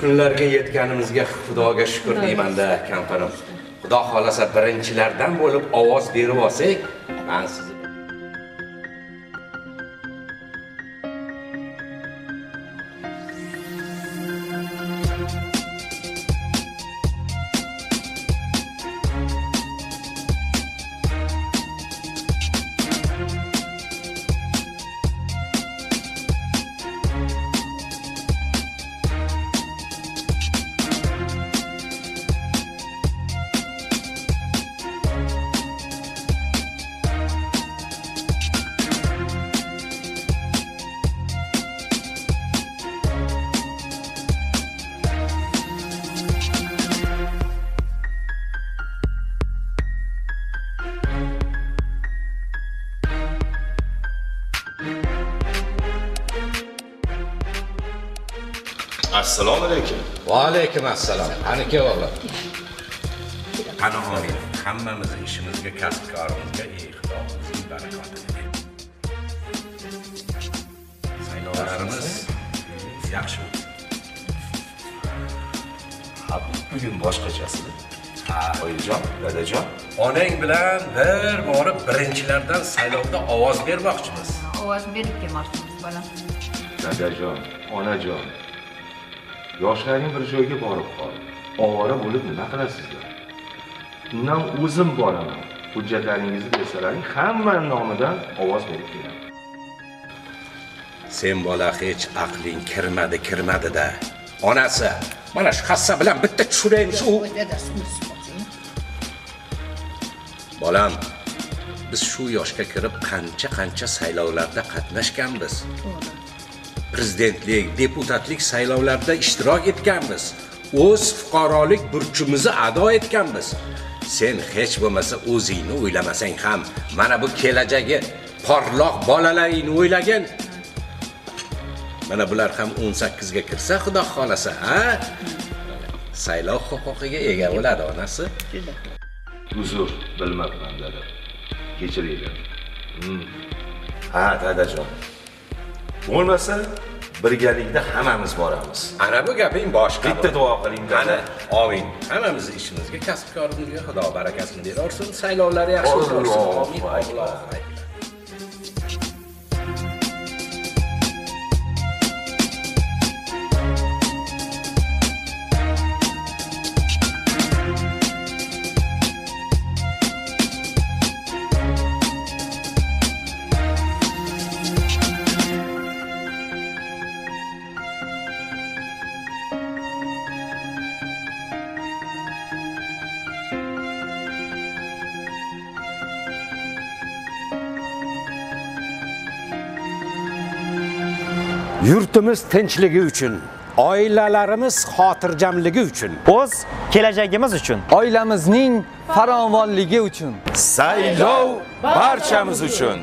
kunlarga yetganimizga xudoga shukur deymanda kamparim xudo xohlasa birinchilardan bo'lib ovoz berib olsak man sizni assalomu alaykum. Va alaykum assalom qani o'g'lim qani omin hammamiz ishimizga kasbkorimizga ey xudo o'zing barakotini saylovlarimiz yaxshi ha bugun boshqachasi ha oyijon dadajon. Onang bilan bir borib birinchilardan saylovda ovoz bermoqchimiz. Ovoz berib kelmoqchimiz bolam. Dadajon onajon yoshlaring bir joyga borib qoldi. Ovora bo'lib nima qilasizlar? Undan o'zim boraman. Hujjatlaringizni bersalaring hammani nomidan ovoz berib kelaman. Sen bola hech aqling kirmadi kirmadida onasi mana shu hassa bilan bitta tushirayin shu? Bolam biz shu yoshga kirib qancha qancha saylovlarda qatnashganmiz. Prezidentlik deputatlik saylovlarda ishtirok etganmiz. O'z fuqarolik burchimizni ado etganmiz. Sen hech bo'lmasa o'zingni o'ylamasang ham mana bu kelajagi porloq bolalaringni o'ylagin. Mana bular ham 18 ga kirsa xudo xohlasa ha? Saylov huquqiga ega bo'ladi onasi. Uzr bilmabman dada. Kechiringlar ha dadajon bo'lmasa birgalikda hammamiz boramiz. Ana bu gaping boshqa bitta duo qiling ana omin hammamizni ishimizga kasbkorimizga xudo barakasini bersin saylovlar yaxshi o'tsin omin. Yurtimiz tinchligi uchun oilalarimiz xotirjamligi uchun o'z kelajagimiz uchun. Oilamizning farovonligi uchun. Saylov barchamiz uchun